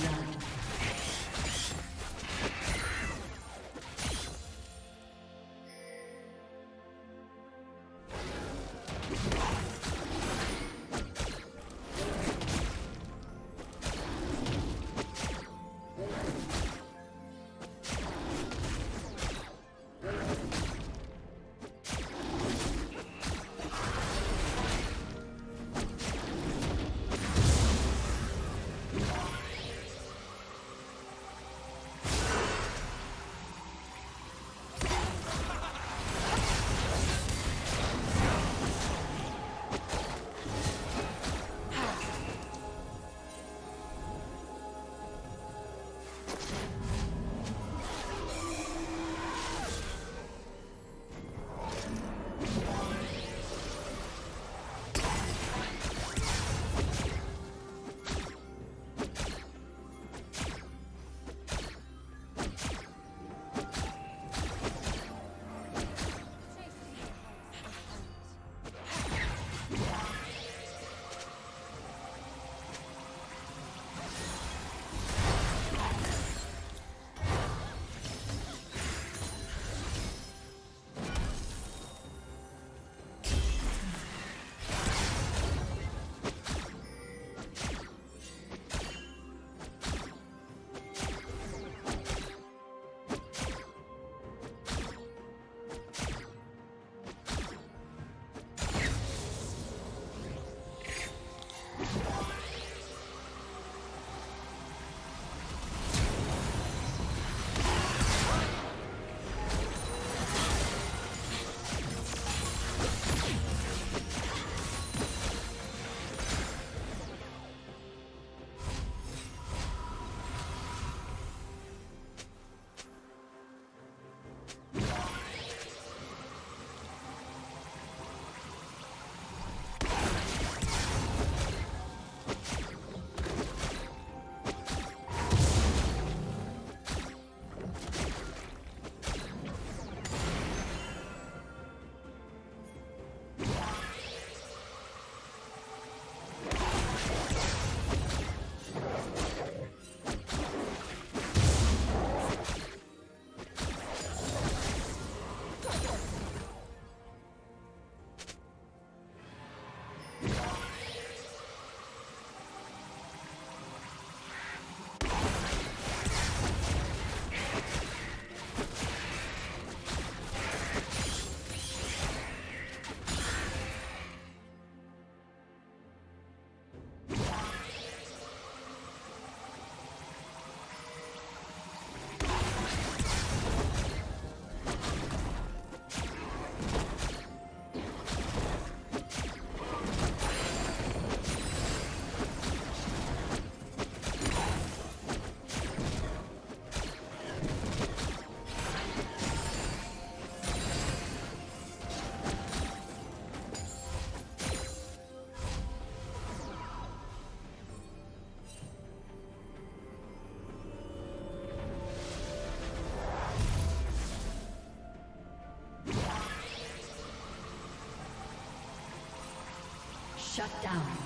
blood. Shut down.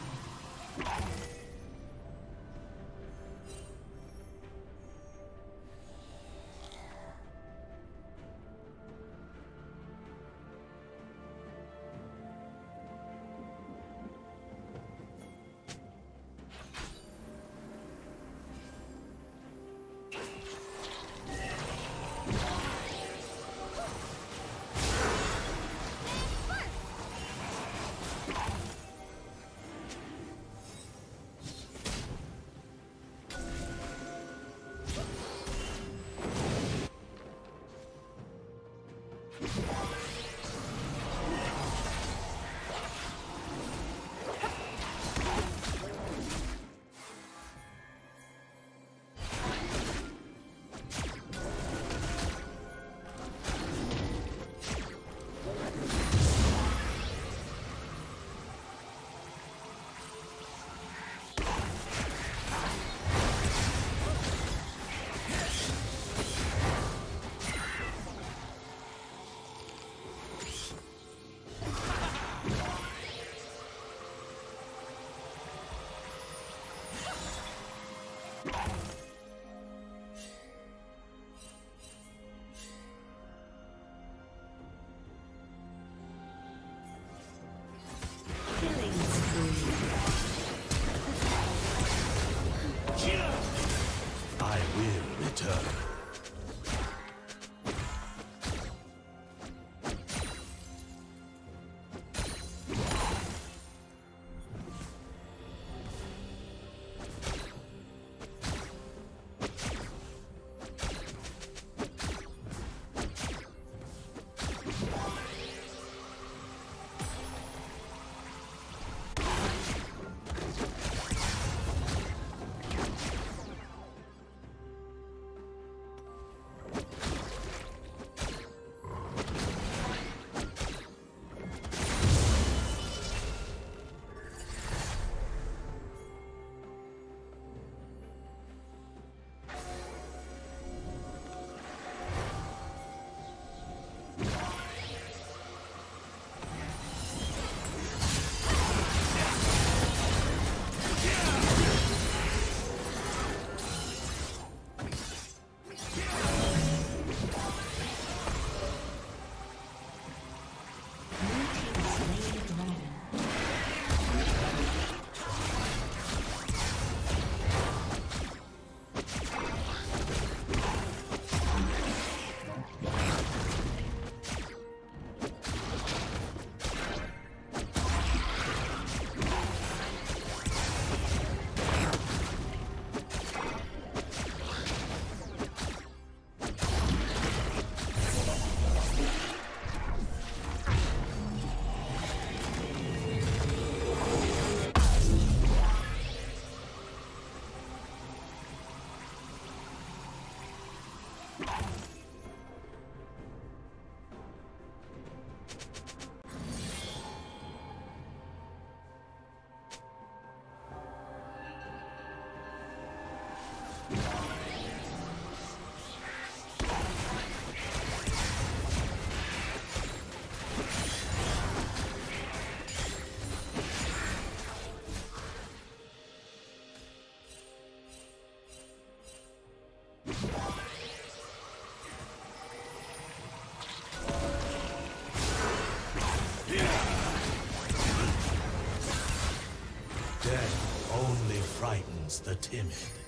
The timid.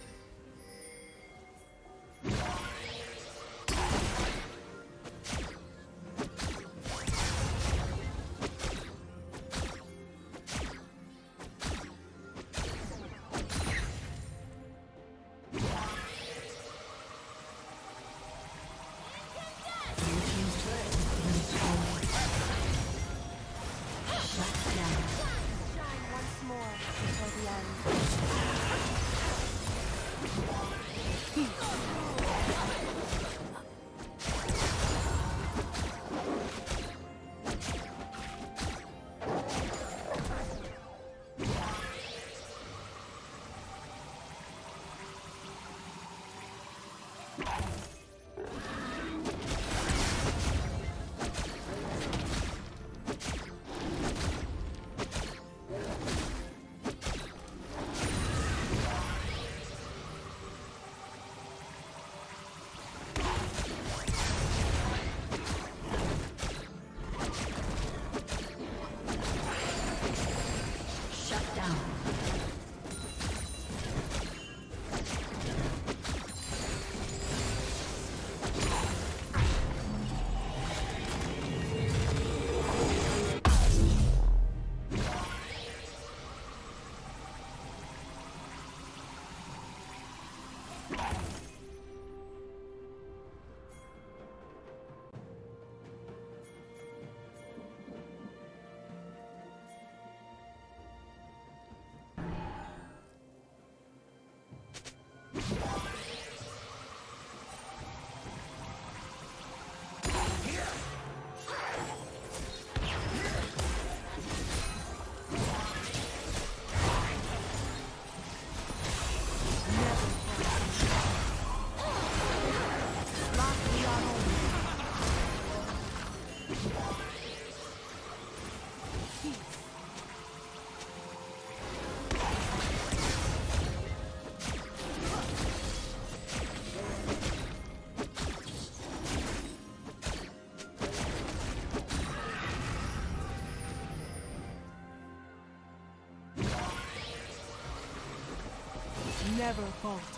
Never falter.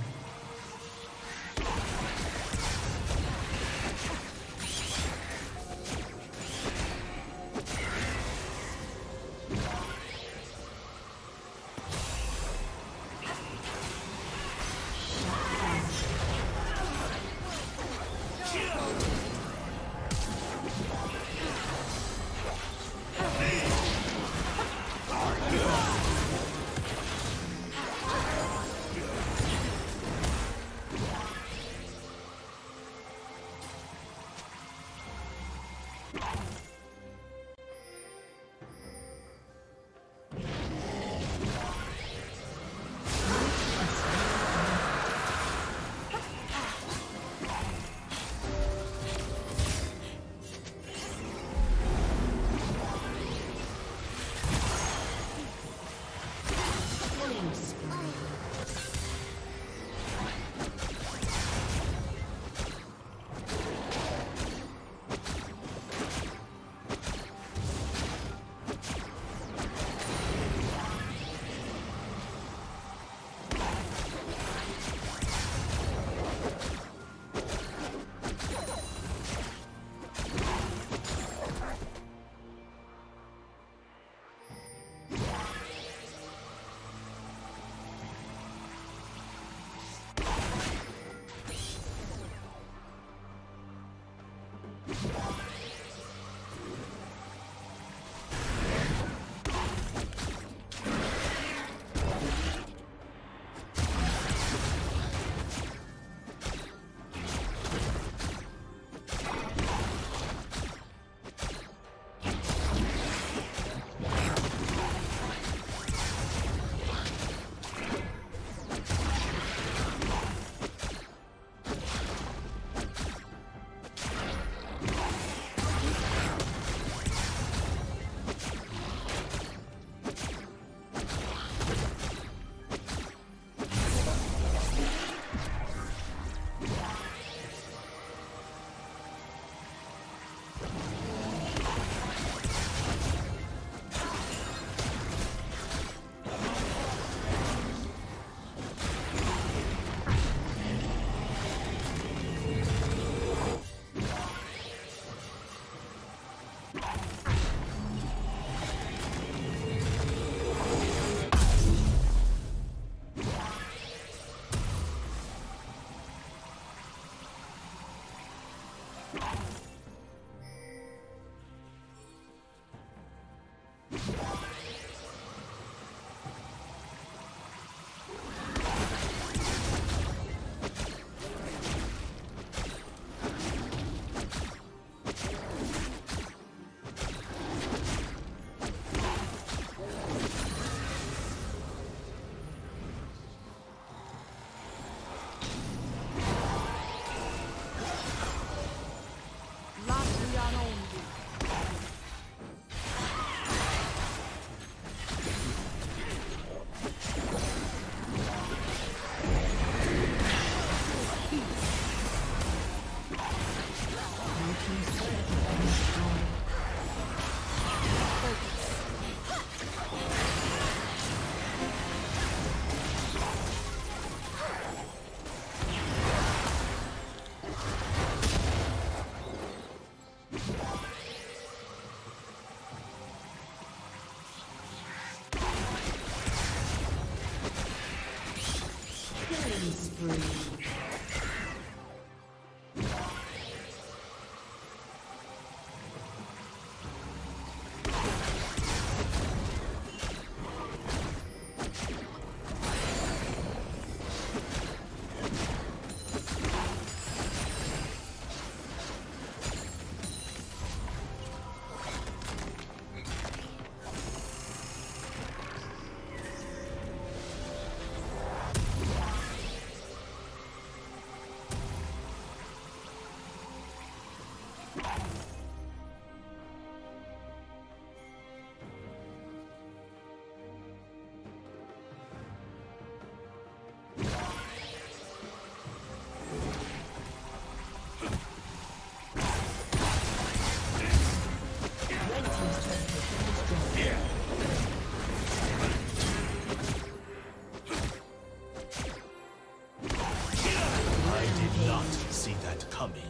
See that coming.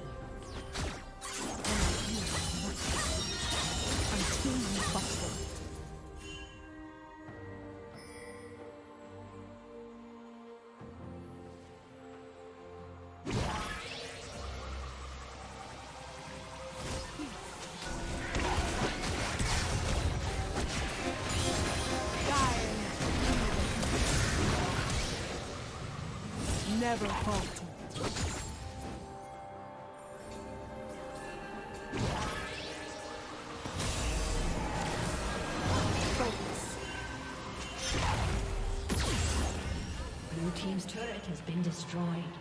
Never falter. Destroyed.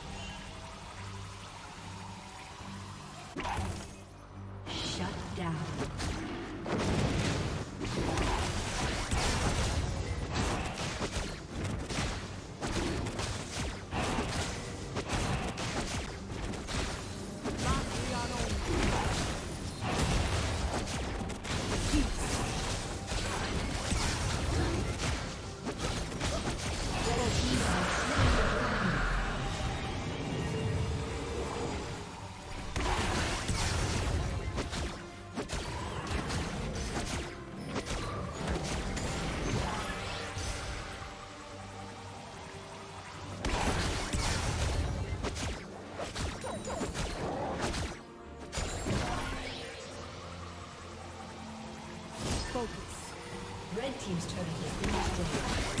Team's turret has.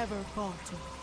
Never falter.